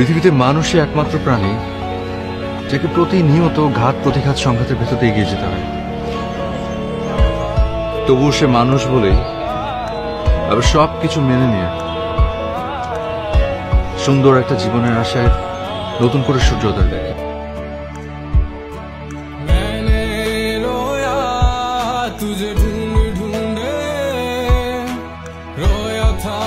পৃথিবীতে মানুষই একমাত্র প্রাণী, যাকে প্রতিনিয়ত ঘাত প্রতিঘাত সংঘাতের ভেতরে এগিয়ে যেতে হয়। তবুও সে মানুষ বলেই আবার সব কিছু মেনে নিয়ে। সুন্দর একটা জীবনের আশায় নতুন করে সূর্যোদয় দেখে मैंने रोया, तुझे ढूंढ ढूंढे। रोया था